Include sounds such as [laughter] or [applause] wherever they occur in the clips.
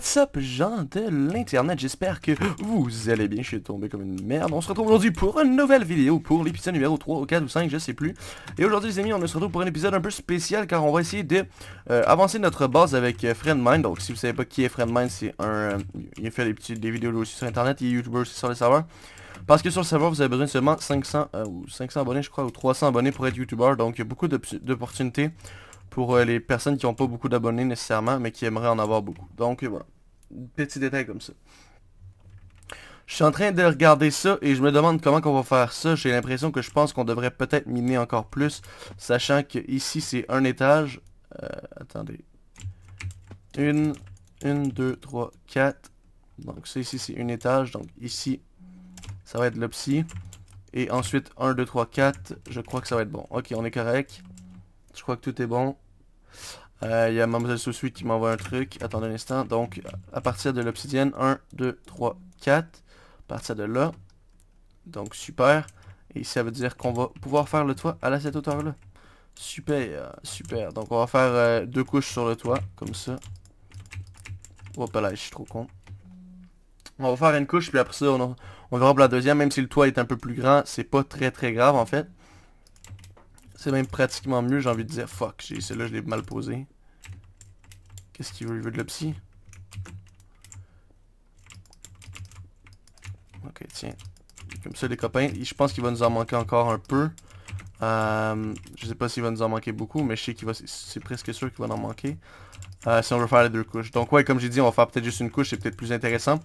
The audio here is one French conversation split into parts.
What's up gens de l'internet, j'espère que vous allez bien, je suis tombé comme une merde. On se retrouve aujourd'hui pour une nouvelle vidéo, pour l'épisode numéro 3 ou 4 ou 5, je sais plus. Et aujourd'hui les amis, on se retrouve pour un épisode un peu spécial car on va essayer de euh, notre base avec euh, Friendmind. Donc si vous savez pas qui est Friendmind, c'est un... Euh, il fait des, petits, des vidéos aussi sur internet, il est youtuber aussi sur les serveurs. Parce que sur le serveur, vous avez besoin de seulement 500, ou 500 abonnés je crois, ou 300 abonnés pour être youtuber. Donc il y a beaucoup d'opportunités pour les personnes qui n'ont pas beaucoup d'abonnés nécessairement, mais qui aimeraient en avoir beaucoup. Donc voilà petit détail comme ça. Je suis en train de regarder ça et je me demande comment qu'on va faire ça. J'ai l'impression que je pense qu'on devrait peut-être miner encore plus. Sachant que ici c'est un étage. Euh, attendez. Une, une, deux, trois, quatre. Donc ça ici c'est un étage. Donc ici ça va être le psy. Et ensuite 1, 2, 3, 4. Je crois que ça va être bon. Ok on est correct. Je crois que tout est bon. Euh, il y a Mademoiselle Sous-Suite qui m'envoie un truc. Attendez un instant. Donc, à partir de l'obsidienne, 1, 2, 3, 4. À partir de là. Donc, super. Et ça veut dire qu'on va pouvoir faire le toit à cette hauteur-là. Super, super. Donc, on va faire euh, deux couches sur le toit, comme ça. Hop là, je suis trop con. On va faire une couche, puis après ça, on, on verra pour la deuxième. Même si le toit est un peu plus grand, c'est pas très très grave, en fait. C'est même pratiquement mieux, j'ai envie de dire. Fuck, celle-là, je l'ai mal posé. Qu'est-ce qu'il veut Il veut de la psy? Ok, tiens. Comme ça, les copains. Je pense qu'il va nous en manquer encore un peu. Euh, je sais pas s'il va nous en manquer beaucoup, mais je sais qu'il va... C'est presque sûr qu'il va en manquer. Euh, si on veut faire les deux couches. Donc ouais, comme j'ai dit, on va faire peut-être juste une couche, c'est peut-être plus intéressant.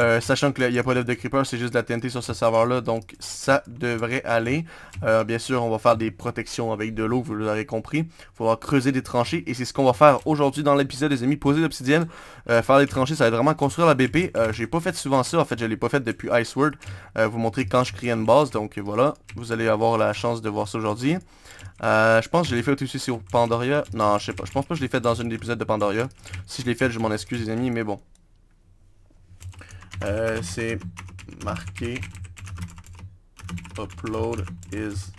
Euh, sachant qu'il n'y a pas d'œuf de creeper, c'est juste de la TNT sur ce serveur-là, donc ça devrait aller. Euh, bien sûr, on va faire des protections avec de l'eau, vous l'aurez compris. Il faudra creuser des tranchées, et c'est ce qu'on va faire aujourd'hui dans l'épisode, les amis. Poser l'obsidienne, euh, faire des tranchées, ça va être vraiment construire la BP. J'ai pas fait souvent ça, en fait, je l'ai pas fait depuis Iceword. vous montrer quand je crée une base, donc voilà, vous allez avoir la chance de voir ça aujourd'hui. je pense que je l'ai fait aussi sur Pandoria. Non, je sais pas. Je pense pas que je l'ai fait dans un épisode de Pandoria. Si je l'ai fait, je m'en excuse, les amis, mais bon. Euh, c'est marqué Upload is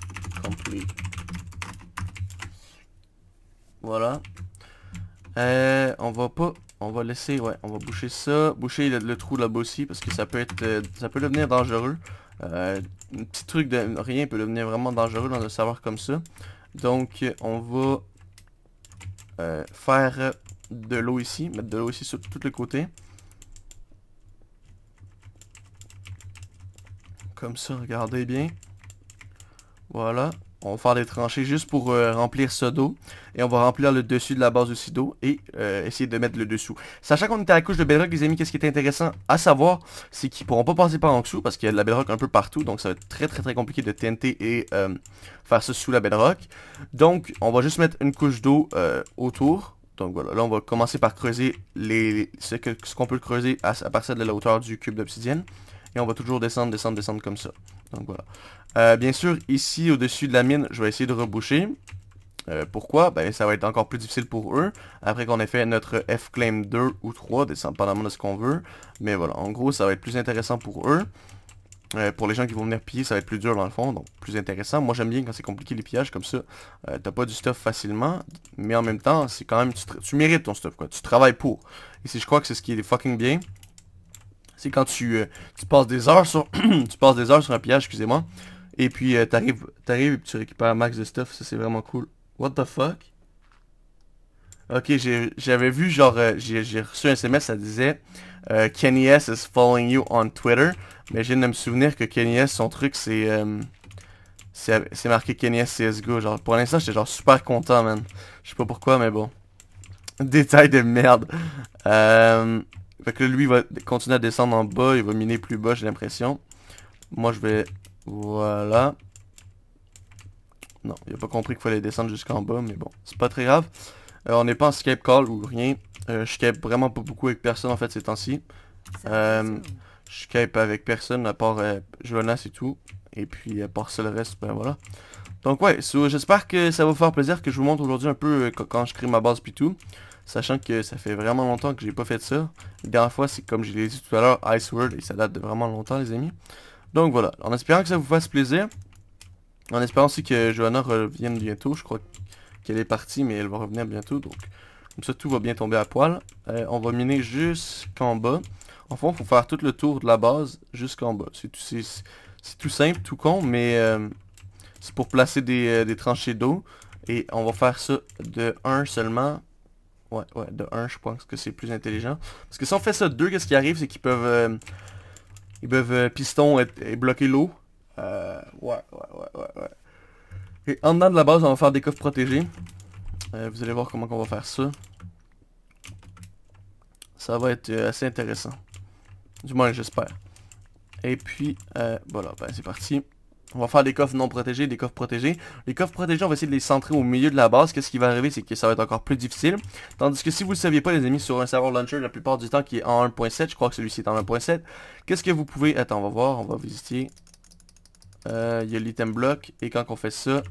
complete. Voilà. Euh, on va pas... On va laisser... Ouais, on va boucher ça. Boucher le, trou là-bas aussi parce que ça peut être... Euh, ça peut devenir dangereux. un petit truc de rien peut devenir vraiment dangereux dans un serveur comme ça. Donc, on va faire de l'eau ici. Mettre de l'eau ici sur tous les côtés. Comme ça, regardez bien. Voilà. On va faire des tranchées juste pour euh, remplir ce dos. Et on va remplir le dessus de la base aussi d'eau. Et euh, essayer de mettre le dessous. Sachant qu'on est à la couche de bedrock, les amis, qu'est-ce qui est intéressant à savoir, c'est qu'ils pourront pas passer par en dessous. Parce qu'il y a de la bedrock un peu partout. Donc ça va être très très très compliqué de TNT et euh, faire ça sous la bedrock. Donc on va juste mettre une couche d'eau autour. Donc voilà, là on va commencer par creuser les, ce qu'on peut creuser à, à partir de la hauteur du cube d'obsidienne. Et on va toujours descendre, descendre, descendre comme ça. Donc voilà. Euh, bien sûr, ici, au-dessus de la mine, je vais essayer de reboucher. Euh, pourquoi? Ben ça va être encore plus difficile pour eux. Après qu'on ait fait notre F-Claim 2 ou 3, dépendamment de ce qu'on veut. Mais voilà, en gros, ça va être plus intéressant pour eux. Euh, pour les gens qui vont venir piller, ça va être plus dur dans le fond, donc plus intéressant. Moi j'aime bien quand c'est compliqué les pillages comme ça. T'as pas du stuff facilement, mais en même temps, c'est quand même, tu, mérites ton stuff quoi. Tu travailles pour. Et si je crois que c'est ce qui est fucking bien. C'est quand tu, euh, tu passes des heures sur [clears throat] tu passes des heures sur un pillage, excusez-moi. Et puis euh, t'arrives t'arrives et tu récupères un max de stuff, ça c'est vraiment cool. What the fuck? Ok, j'avais vu genre, euh, j'ai reçu un SMS, ça disait Kenny S is following you on Twitter. Mais viens de me souvenir que Kenny S, son truc c'est... c'est marqué Kenny S CSGO. Genre, pour l'instant, j'étais genre super content, man. Je sais pas pourquoi, mais bon. Détail de merde. Euh... Fait que lui, il va continuer à descendre en bas. Il va miner plus bas, j'ai l'impression. Moi, je vais... Voilà. Non, il a pas compris qu'il fallait descendre jusqu'en bas, mais bon, c'est pas très grave. Euh, on n'est pas en Skype call ou rien. Euh, je Skype vraiment pas beaucoup avec personne en fait ces temps-ci. Euh, je Skype avec personne à part Jonas et tout. Et puis à part ça le reste, ben voilà. Donc ouais, j'espère que ça va vous faire plaisir que je vous montre aujourd'hui un peu quand je crée ma base puis tout. Sachant que ça fait vraiment longtemps que j'ai pas fait ça. La dernière fois, c'est comme je l'ai dit tout à l'heure, Iceworld, et ça date de vraiment longtemps, les amis. Donc voilà, en espérant que ça vous fasse plaisir. En espérant aussi que Johanna revienne bientôt. Je crois qu'elle est partie, mais elle va revenir bientôt. Donc Comme ça, tout va bien tomber à poil. Euh, on va miner jusqu'en bas. En fond, il faut faire tout le tour de la base jusqu'en bas. C'est tout, simple, tout con, mais euh, c'est pour placer des, des tranchées d'eau. Et on va faire ça de 1 seulement. Ouais, ouais, de 1, je pense que c'est plus intelligent. Parce que si on fait ça de 2, qu'est-ce qui arrive, c'est qu'ils peuvent... Euh, ils peuvent euh, piston et, bloquer l'eau. Euh, ouais, ouais, ouais, ouais, ouais. Et en dedans de la base, on va faire des coffres protégés. Euh, vous allez voir comment on va faire ça. Ça va être assez intéressant. Du moins, j'espère. Et puis, voilà, ben c'est parti. On va faire des coffres non protégés, des coffres protégés. Les coffres protégés, on va essayer de les centrer au milieu de la base. Qu'est-ce qui va arriver, c'est que ça va être encore plus difficile. Tandis que si vous ne le saviez pas, les amis, sur un serveur launcher, la plupart du temps qui est en 1.7, je crois que celui-ci est en 1.7, qu'est-ce que vous pouvez... Attends, on va voir, on va visiter. Euh, il y a l'item block, et quand on fait ça...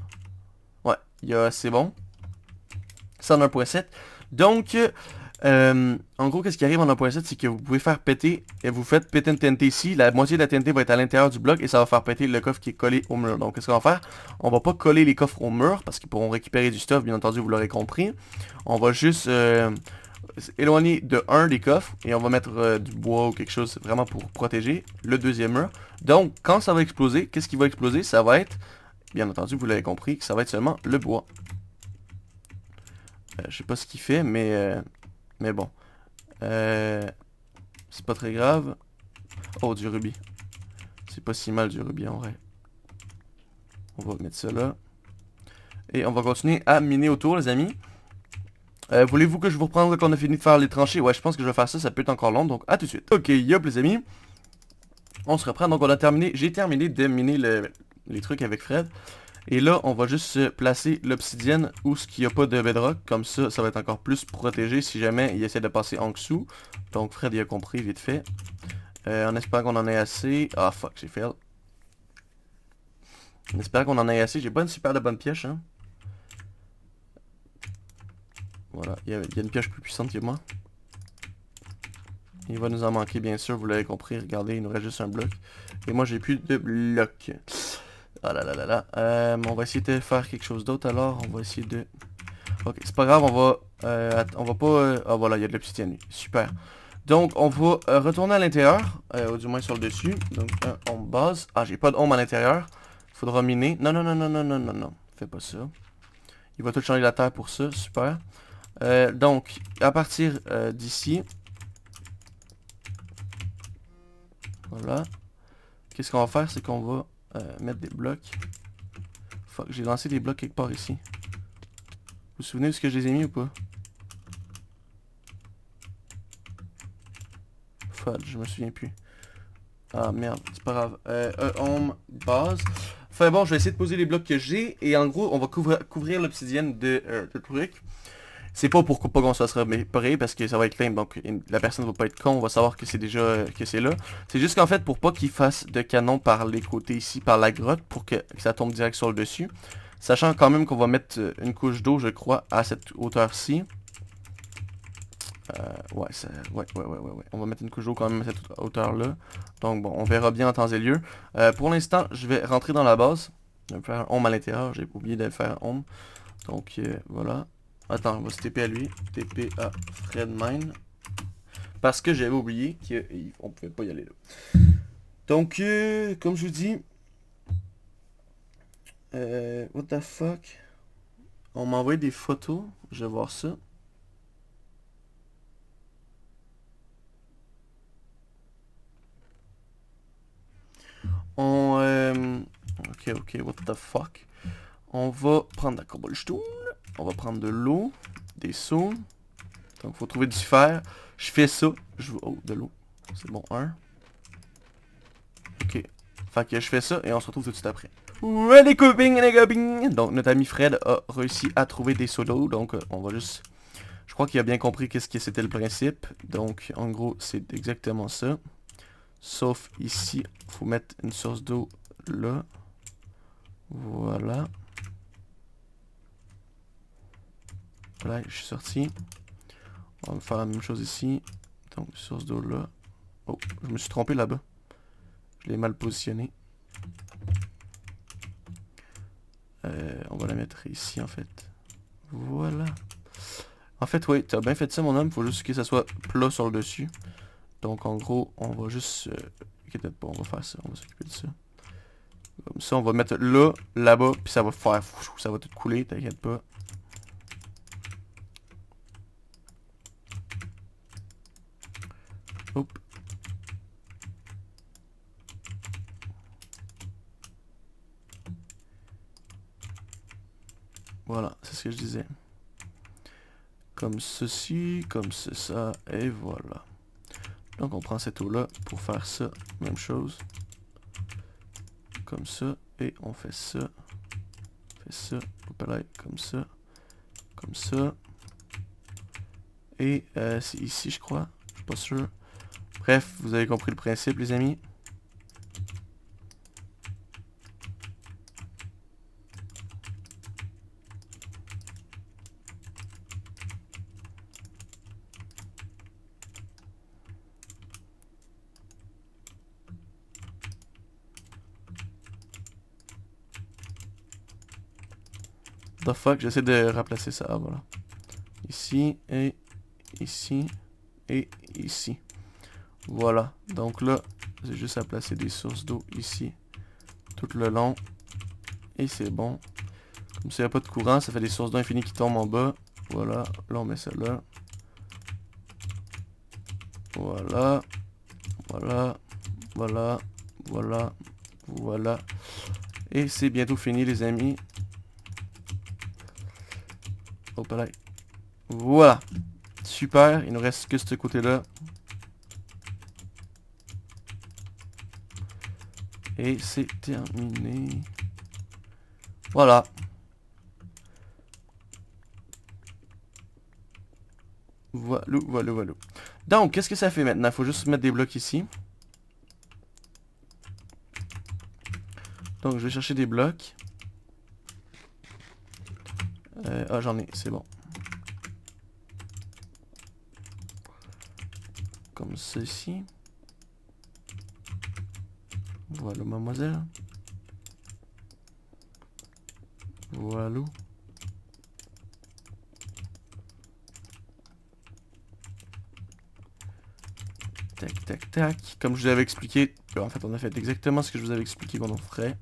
Ouais, a... C'est bon. C'est en 1.7. Donc, euh, en gros, qu'est-ce qui arrive en 1.7, c'est que vous pouvez faire péter, et vous faites péter une TNT ici, la moitié de la TNT va être à l'intérieur du bloc, et ça va faire péter le coffre qui est collé au mur. Donc, qu'est-ce qu'on va faire? On va pas coller les coffres au mur, parce qu'ils pourront récupérer du stuff, bien entendu, vous l'aurez compris. On va juste euh, éloigner de un des coffres, et on va mettre euh, du bois ou quelque chose, vraiment pour protéger le deuxième mur. Donc, quand ça va exploser, qu'est-ce qui va exploser? Ça va être, bien entendu, vous l'avez compris, que ça va être seulement le bois. je sais pas ce qu'il fait, mais mais bon. Euh, c'est pas très grave. Oh, du rubis. C'est pas si mal du rubis en vrai. On va mettre ça là. Et on va continuer à miner autour, les amis. Euh, voulez-vous que je vous reprenne quand on a fini de faire les tranchées? Ouais, je pense que je vais faire ça, ça peut être encore long, donc à tout de suite. Ok, yop les amis. On se reprend, donc on a terminé, j'ai terminé de miner les trucs avec Fred. Et là, on va juste placer l'obsidienne où ce qu'il n'y a pas de bedrock. Comme ça, ça va être encore plus protégé si jamais il essaie de passer en dessous. Donc Fred, il a compris vite fait. Euh, on espère qu'on en ait assez. Ah fuck, j'ai fait. On espère qu'on en ait assez. J'ai pas une super de bonne pioche, hein. Voilà, il y, a, une pioche plus puissante que moi. Il va nous en manquer, bien sûr, vous l'avez compris. Regardez, il nous reste juste un bloc. Et moi, j'ai plus de bloc. Ah là là là là. Euh, on va essayer de faire quelque chose d'autre alors. On va essayer de... Ok, c'est pas grave, on va... Euh, on va pas... Euh, ah voilà, il y a de l'obsidienne. Super. Donc, on va retourner à l'intérieur, ou du moins sur le dessus. Donc, un home base. Ah, j'ai pas de home à l'intérieur. Faudra miner. Non, non, non, non, non, non, non, non. Fais pas ça. Il va tout changer la terre pour ça. Super. donc, à partir d'ici... Voilà. Qu'est-ce qu'on va faire, c'est qu'on va euh, mettre des blocs. Fuck, j'ai lancé des blocs quelque part ici. Vous vous souvenez de ce que je les ai mis ou pas? Fuck, je me souviens plus. Ah merde, c'est pas grave. Euh, home base. Enfin bon, je vais essayer de poser les blocs que j'ai. Et en gros, on va couvrir, l'obsidienne de, euh, de truc. C'est pas pour pas qu'on soit réparé parce que ça va être claim, donc la personne va pas être con, on va savoir que c'est déjà euh, que c'est là. C'est juste qu'en fait pour pas qu'il fasse de canon par les côtés ici, par la grotte, pour que, ça tombe direct sur le dessus. Sachant quand même qu'on va mettre euh, une couche d'eau, je crois, à cette hauteur-ci. Euh, ouais, ouais, ouais, ouais, ouais, On va mettre une couche d'eau quand même à cette hauteur-là. Donc bon, on verra bien en temps et lieu. Pour l'instant, je vais rentrer dans la base. Je vais faire home à l'intérieur, j'ai oublié de faire home. Donc voilà. Attends, on va se TP à lui. TP à Fredmine. Parce que j'avais oublié qu'on pouvait pas y aller là. Donc, euh, comme je vous dis... Euh, what the fuck? On m'a envoyé des photos. Je vais voir ça. On... Euh, ok, ok, what the fuck? On va prendre la cobblestone. On va prendre de l'eau, des seaux. Donc, faut trouver du fer. Je fais ça. Je... Oh, de l'eau. C'est bon, un. Ok. Fait que je fais ça et on se retrouve tout de suite après. Ouais les copines les Donc notre ami Fred a réussi à trouver des seaux d'eau. Donc euh, on va juste... Je crois qu'il a bien compris qu'est-ce que c'était le principe. Donc en gros c'est exactement ça. Sauf ici, faut mettre une source d'eau là. Voilà. Voilà, je suis sorti. On va faire la même chose ici. Donc, source d'eau là. Oh, je me suis trompé là-bas. Je l'ai mal positionné. Euh, on va la mettre ici en fait. Voilà. En fait, oui, t'as bien fait ça, mon homme. Faut juste que ça soit plat sur le dessus. Donc, en gros, on va juste... Euh... pas, on va faire ça. On va s'occuper de ça. Comme ça, on va mettre là, là-bas, puis ça va faire... Ça va tout couler, t'inquiète pas. Hop. Voilà, c'est ce que je disais. Comme ceci, comme c'est ça, et voilà. Donc on prend cette eau-là pour faire ça, même chose. Comme ça, et on fait ça. Fait ça, comme ça, comme ça. Et euh, c'est ici, je crois. Je suis pas sûr. Bref, vous avez compris le principe, les amis. The fuck, j'essaie de remplacer ça, voilà. Ici, et ici, et ici. Voilà, donc là, j'ai juste à placer des sources d'eau ici, tout le long. Et c'est bon. Comme s'il n'y a pas de courant, ça fait des sources d'eau infinies qui tombent en bas. Voilà, là on met ça là. Voilà, voilà, voilà, voilà, voilà. Et c'est bientôt fini les amis. Voilà. Super, il nous reste que ce côté-là. Et c'est terminé. Voilà. Voilà, voilà, voilà. Donc, qu'est-ce que ça fait maintenant? Faut juste mettre des blocs ici. Donc, je vais chercher des blocs. Euh, ah, j'en ai, c'est bon. Comme ceci. Voilà, mademoiselle. Voilà. Tac, tac, tac. Comme je vous avais expliqué, en fait, on a fait exactement ce que je vous avais expliqué qu'on en ferait.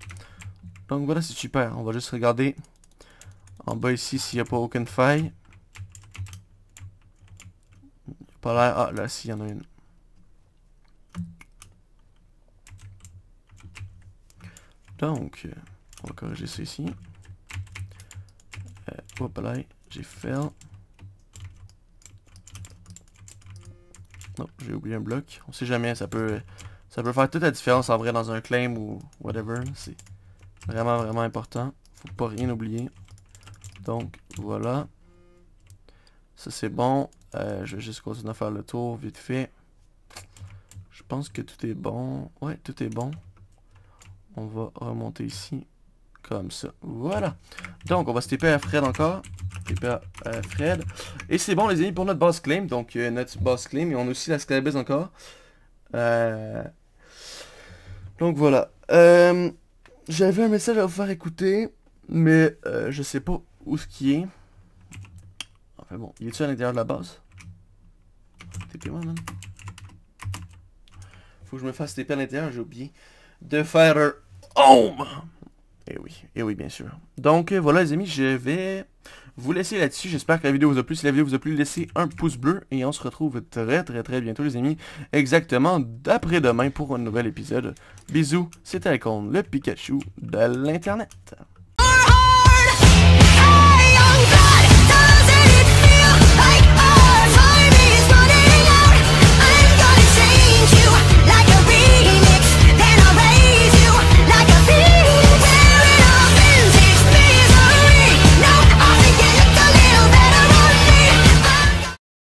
Donc voilà, c'est super. On va juste regarder en bas ici s'il n'y a pas aucune faille. Pas l'air... Ah, là, s'il y en a une. Donc, on va corriger ça ici. Euh, hop là, j'ai fait. Non, j'ai oublié un bloc. On sait jamais, ça peut ça peut faire toute la différence en vrai dans un claim ou whatever. C'est vraiment vraiment important. Faut pas rien oublier. Donc voilà. Ça c'est bon. Euh, je vais juste continuer à faire le tour vite fait. Je pense que tout est bon. Ouais, tout est bon on va remonter ici comme ça. Voilà. Donc, on va se TP à Fred encore. TP à Fred. Et c'est bon, les amis, pour notre boss claim. Donc, euh, notre boss claim. Et on a aussi la Scalabase encore. Euh, donc, voilà. Euh, j'avais un message à vous faire écouter. Mais je sais pas où ce qui est. Enfin bon, il est-tu à l'intérieur de la base? TP moi, man. Faut que je me fasse TP à l'intérieur, j'ai oublié de faire home. Et eh oui, et eh oui, bien sûr. Donc, euh, voilà les amis, je vais vous laisser là-dessus. J'espère que la vidéo vous a plu. Si la vidéo vous a plu, laissez un pouce bleu. Et on se retrouve très très très bientôt les amis. Exactement d'après-demain pour un nouvel épisode. Bisous, c'était Icon, le Pikachu de l'Internet.